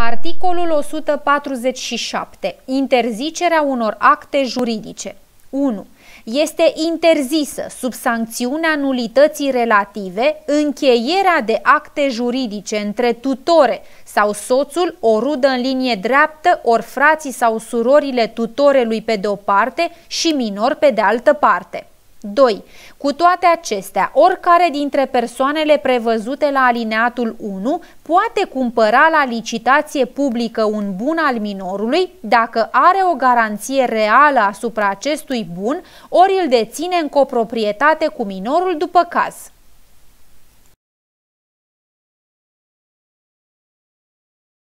Articolul 147. Interzicerea unor acte juridice. 1. Este interzisă, sub sancțiunea nulității relative, încheierea de acte juridice între tutore sau soțul, o rudă în linie dreaptă, ori frații sau surorile tutorelui pe de o parte și minor pe de altă parte. 2. Cu toate acestea, oricare dintre persoanele prevăzute la alineatul 1 poate cumpăra la licitație publică un bun al minorului dacă are o garanție reală asupra acestui bun, ori îl deține în coproprietate cu minorul după caz.